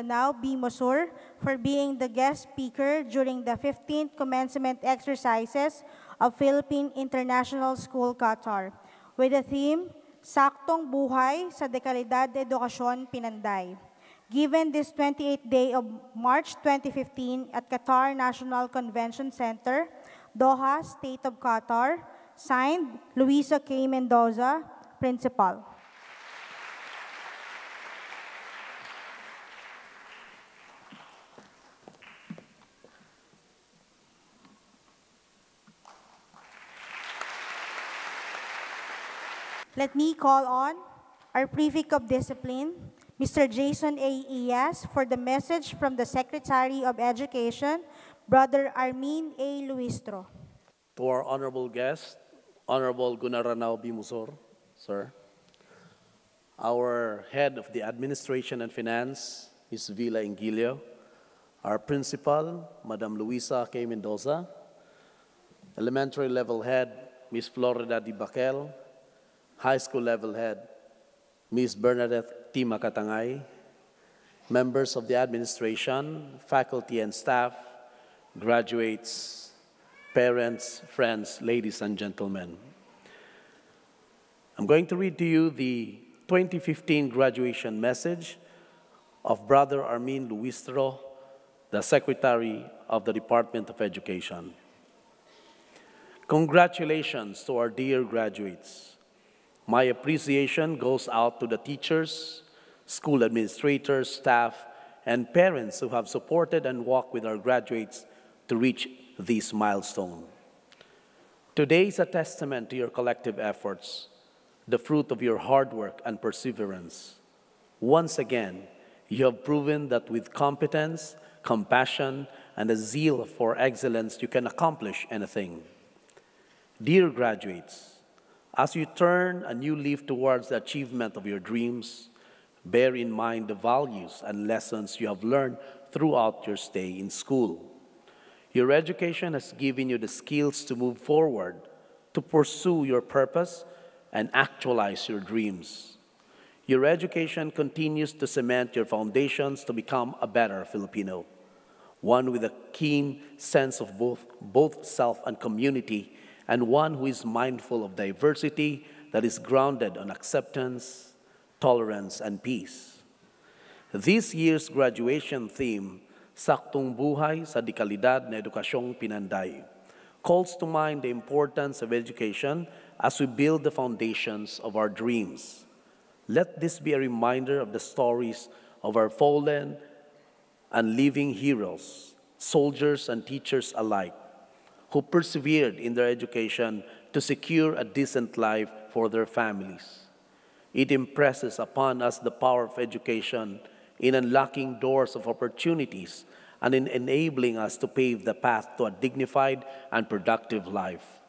now B. Mosur for being the guest speaker during the 15th commencement exercises of Philippine International School Qatar with the theme Saktong Buhay sa Dekalidad de Edukasyon Pinanday. Given this 28th day of March 2015 at Qatar National Convention Center, Doha, State of Qatar, signed Luisa K. Mendoza, Principal. Let me call on our Prefect of Discipline, Mr. Jason A. Iyas, for the message from the Secretary of Education, Brother Armin A. Luistro. To our honorable guest, Honorable Gunaranao Bimusor, sir. Our head of the Administration and Finance, Ms. Vila Ingilio. Our principal, Madam Luisa K. Mendoza. Elementary level head, Ms. Florida Di Baquel. High school level head, Ms. Bernadette T. Makatangay. Members of the administration, faculty and staff, graduates, parents, friends, ladies and gentlemen. I'm going to read to you the 2015 graduation message of Brother Armin Luistro, the Secretary of the Department of Education. Congratulations to our dear graduates. My appreciation goes out to the teachers, school administrators, staff, and parents who have supported and walked with our graduates to reach this milestone. Today is a testament to your collective efforts, the fruit of your hard work and perseverance. Once again, you have proven that with competence, compassion, and a zeal for excellence, you can accomplish anything. Dear graduates, as you turn a new leaf towards the achievement of your dreams, bear in mind the values and lessons you have learned throughout your stay in school. Your education has given you the skills to move forward, to pursue your purpose, and actualize your dreams. Your education continues to cement your foundations to become a better Filipino, one with a keen sense of both, both self and community and one who is mindful of diversity that is grounded on acceptance, tolerance, and peace. This year's graduation theme, Saktong Buhay sa Dekalidad na Edukasyong Pinanday, calls to mind the importance of education as we build the foundations of our dreams. Let this be a reminder of the stories of our fallen and living heroes, soldiers and teachers alike, who persevered in their education to secure a decent life for their families. It impresses upon us the power of education in unlocking doors of opportunities and in enabling us to pave the path to a dignified and productive life,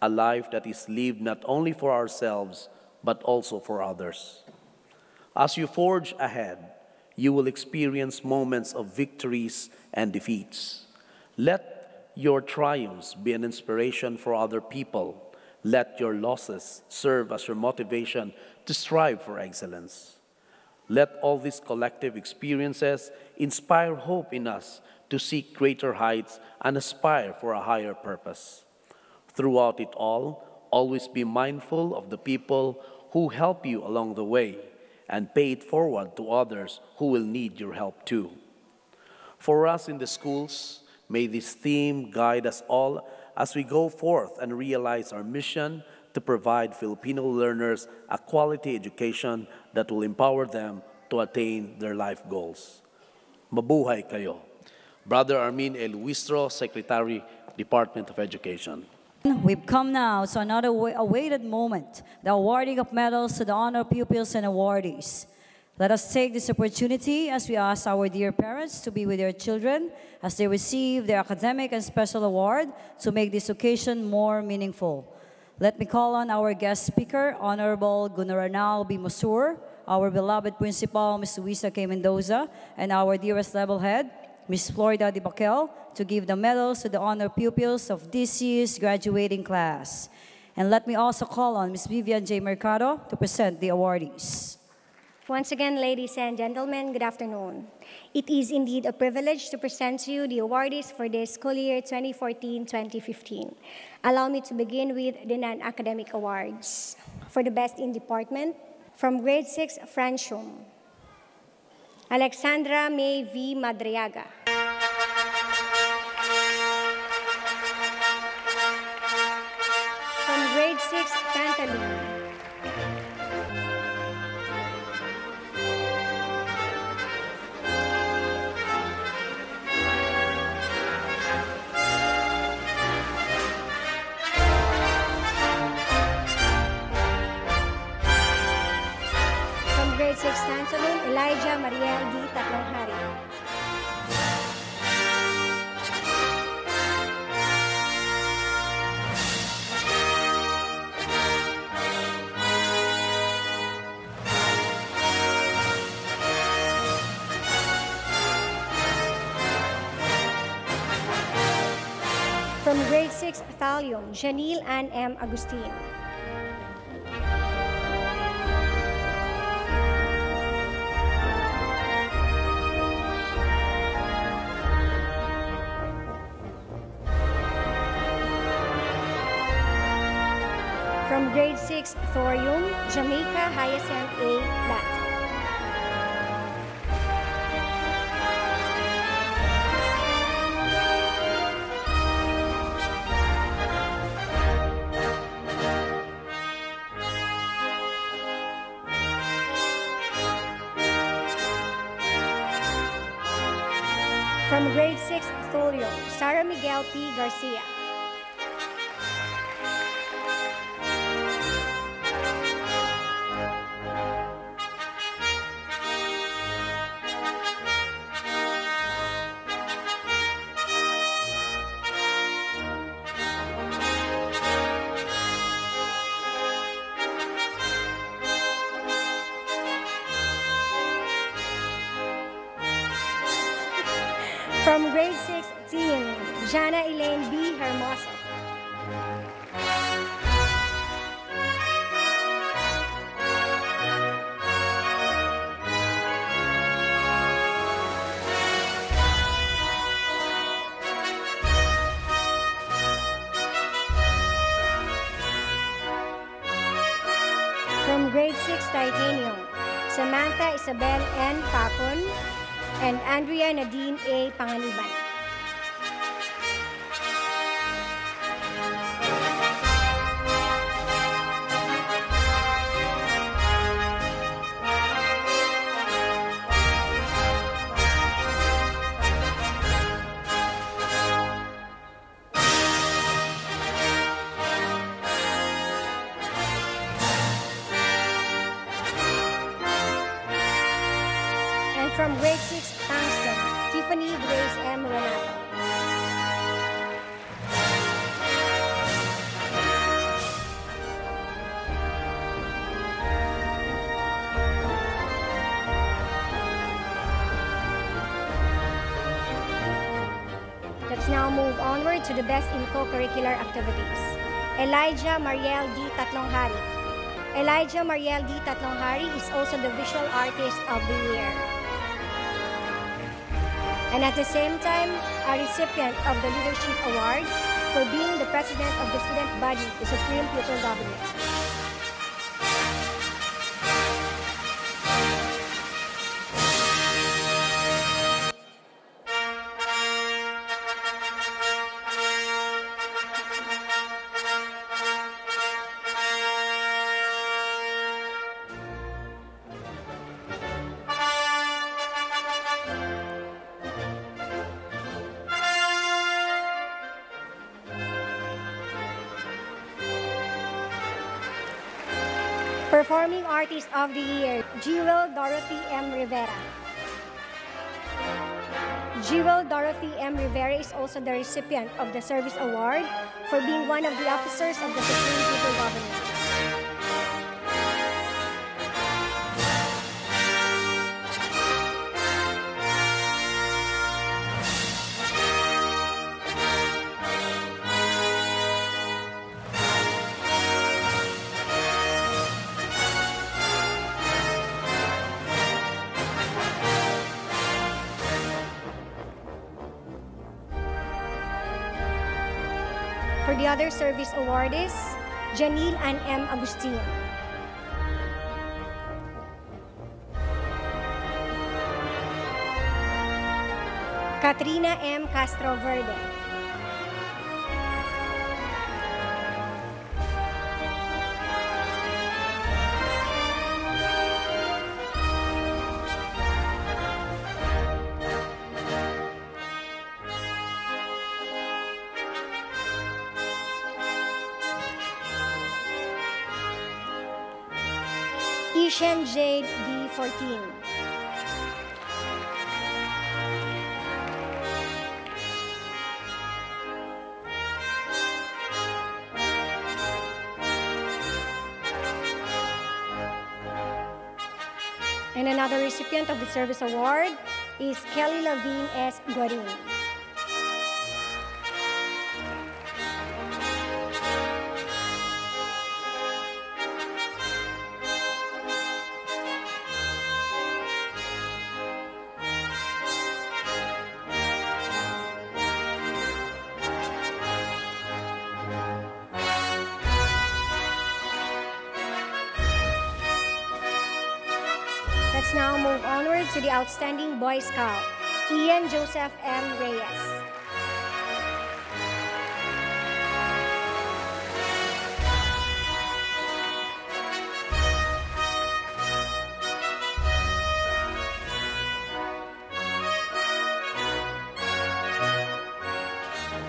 a life that is lived not only for ourselves, but also for others. As you forge ahead, you will experience moments of victories and defeats. Let your triumphs be an inspiration for other people. Let your losses serve as your motivation to strive for excellence. Let all these collective experiences inspire hope in us to seek greater heights and aspire for a higher purpose. Throughout it all, always be mindful of the people who help you along the way and pay it forward to others who will need your help too. For us in the schools, May this theme guide us all as we go forth and realize our mission to provide Filipino learners a quality education that will empower them to attain their life goals. Mabuhay kayo. Brother Armin El Luistro, Secretary, Department of Education. We've come now to another awaited moment, the awarding of medals to the honor pupils and awardees. Let us take this opportunity as we ask our dear parents to be with their children as they receive their academic and special award to make this occasion more meaningful. Let me call on our guest speaker, Honorable Gunaranao B. Masur, our beloved principal, Ms. Luisa K. Mendoza, and our dearest level head, Ms. Florida Di Baquel, to give the medals to the honor pupils of this year's graduating class. And let me also call on Ms. Vivian J. Mercado to present the awardees. Once again, ladies and gentlemen, good afternoon. It is indeed a privilege to present to you the awardees for this school year 2014-2015. Allow me to begin with the non-academic awards. For the best in department, from grade 6, Francium, Alexandra May V. Madriaga. Grade 6 Tantalum, Elijah Mariel D. Tatlonghari. From grade 6 Thallium, Janille Ann M. Agustin. 6 Thorium, Jamaica Hyacinth A. Lat. From grade 6 Thorium, Sarah Miguel P. Garcia. From grade 6 teen, Jana Elaine B. Hermoso. And Andrea Nadine A. Panganiban. Move onward to the best in co-curricular activities. Elijah Mariel D. Tatlonghari. Elijah Mariel D. Tatlonghari is also the visual artist of the year. And at the same time, a recipient of the Leadership Award for being the president of the student body, the Supreme Pupil Government. Performing Artist of the Year, Jewel Dorothy M. Rivera. Jewel Dorothy M. Rivera is also the recipient of the Service Award for being one of the officers of the Supreme People Government. Other service awardees, Janille Ann M. Agustin. Katrina M. Castro Verde. Ishan Jade D14. And another recipient of the service award is Kelly Levine S. Guarin. Outstanding Boy Scout, Ian Joseph M. Reyes.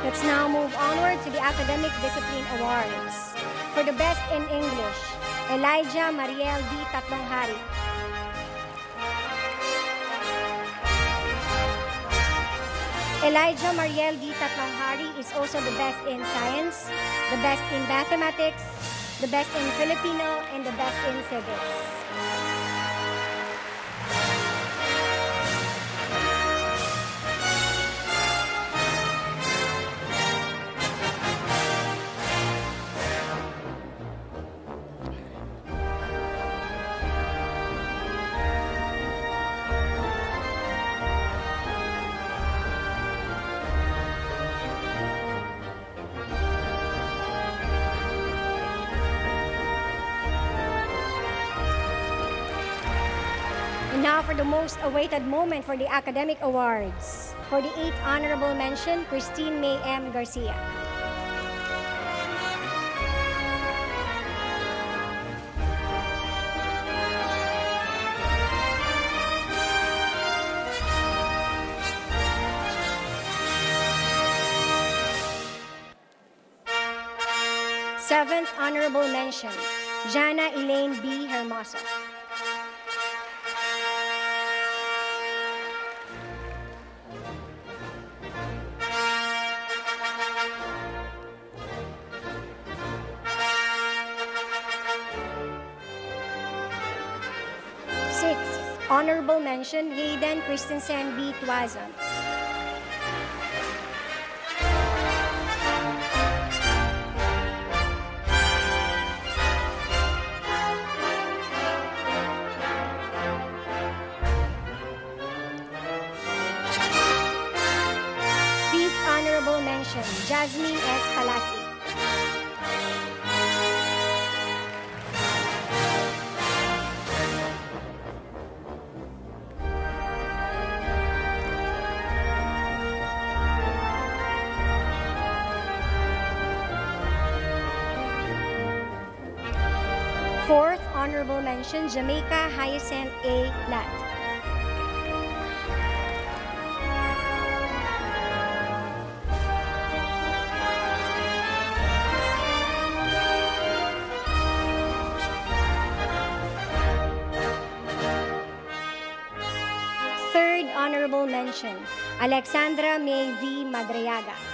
Let's now move onward to the Academic Discipline Awards. For the best in English, Elijah Mariel D. Tatlonghari. Elijah Mariel D. Tatlonghari is also the best in science, the best in mathematics, the best in Filipino, and the best in civics. The most awaited moment for the academic awards. For the eighth honorable mention, Christine May M. Garcia. Seventh honorable mention, Jana Elaine B. Hermoso. Honorable mention, Hayden Christensen B. Tuazon. Jamaica Hyacinth A. Lat. Third honorable mention, Alexandra May V. Madriaga.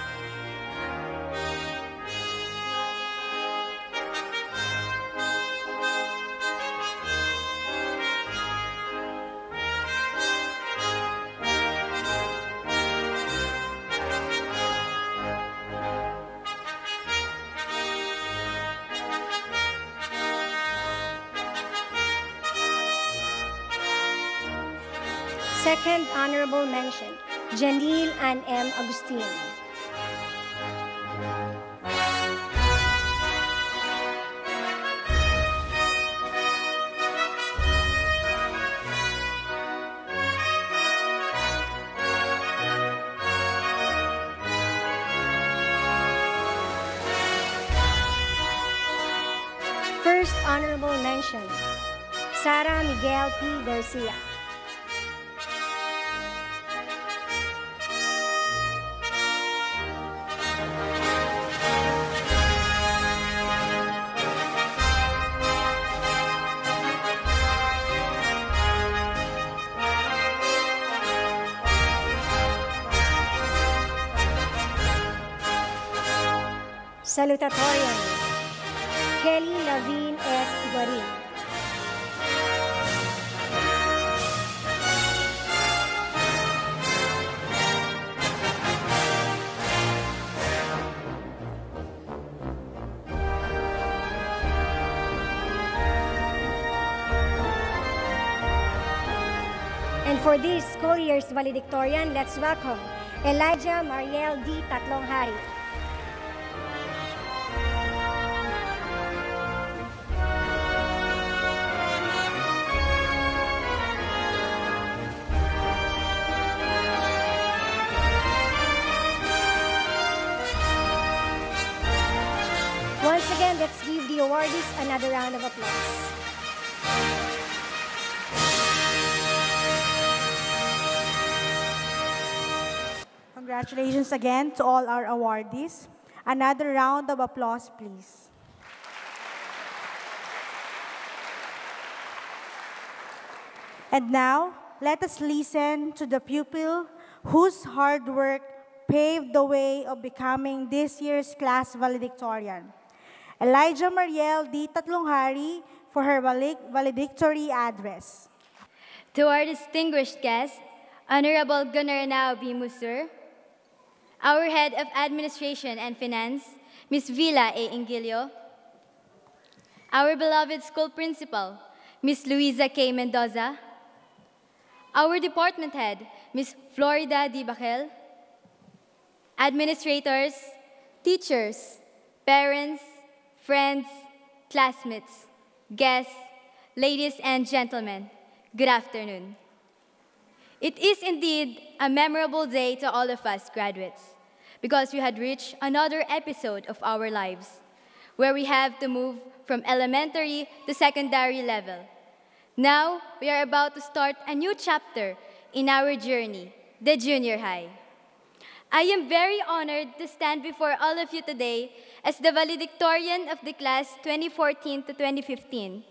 Second honorable mention, Janille Ann M. Agustin. First honorable mention, Sara Miguel P. Garcia. Salutatorian, Kelly Lavin S. Iguarin. And for this school year's valedictorian, let's welcome Elijah Mariel D. Tatlonghari. Awardees another round of applause. Congratulations again to all our awardees. Another round of applause, please. And now, let us listen to the pupil whose hard work paved the way of becoming this year's class valedictorian. Elijah Mariel D. Tatlonghari for her valedictory address. To our distinguished guest, Honorable Gunaranao B. Musur, our Head of Administration and Finance, Ms. Vila A. Ingilio, our beloved school principal, Ms. Luisa K. Mendoza, our department head, Ms. Florida D. Bacel, administrators, teachers, parents, friends, classmates, guests, ladies and gentlemen, good afternoon. It is indeed a memorable day to all of us graduates because we had reached another episode of our lives where we have to move from elementary to secondary level. Now, we are about to start a new chapter in our journey, the junior high. I am very honored to stand before all of you today as the valedictorian of the class 2014 to 2015.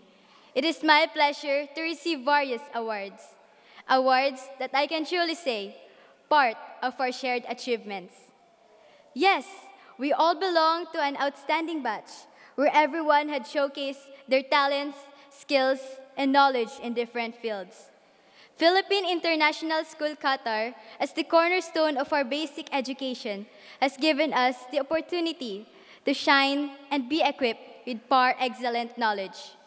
It is my pleasure to receive various awards, awards that I can truly say part of our shared achievements. Yes, we all belong to an outstanding batch where everyone had showcased their talents, skills, and knowledge in different fields. Philippine International School Qatar, as the cornerstone of our basic education, has given us the opportunity to shine and be equipped with par excellent knowledge.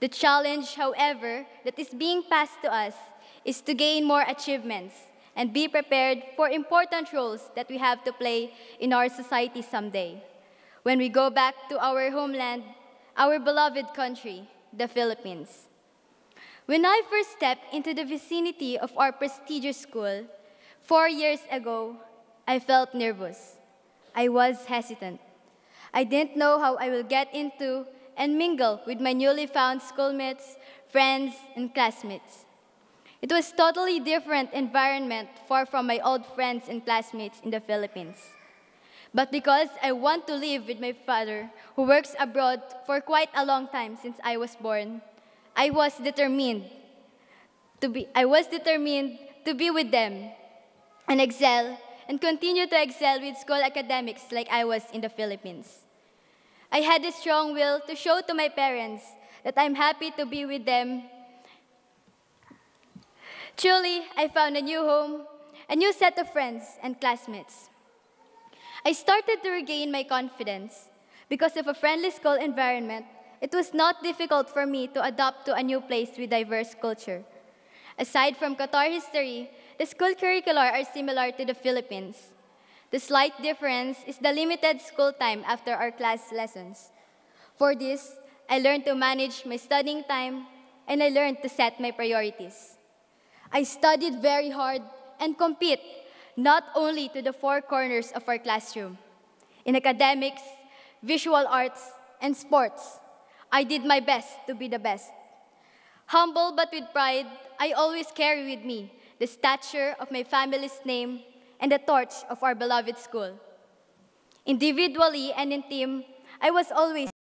The challenge, however, that is being passed to us is to gain more achievements and be prepared for important roles that we have to play in our society someday. When we go back to our homeland, our beloved country, the Philippines. When I first stepped into the vicinity of our prestigious school, four years ago, I felt nervous. I was hesitant. I didn't know how I will get into and mingle with my newly found schoolmates, friends, and classmates. It was totally different environment far from my old friends and classmates in the Philippines. But because I want to live with my father, who works abroad for quite a long time since I was born, I was determined to be I was determined to be with them and excel and continue to excel with school academics like I was in the Philippines. I had a strong will to show to my parents that I'm happy to be with them. Truly, I found a new home, a new set of friends and classmates. I started to regain my confidence. Because of a friendly school environment, it was not difficult for me to adapt to a new place with diverse culture. Aside from Qatar history, the school curricula are similar to the Philippines. The slight difference is the limited school time after our class lessons. For this, I learned to manage my studying time and I learned to set my priorities. I studied very hard and compete not only to the four corners of our classroom. In academics, visual arts, and sports, I did my best to be the best. Humble but with pride, I always carry with me the stature of my family's name and the torch of our beloved school. Individually and in team, I was always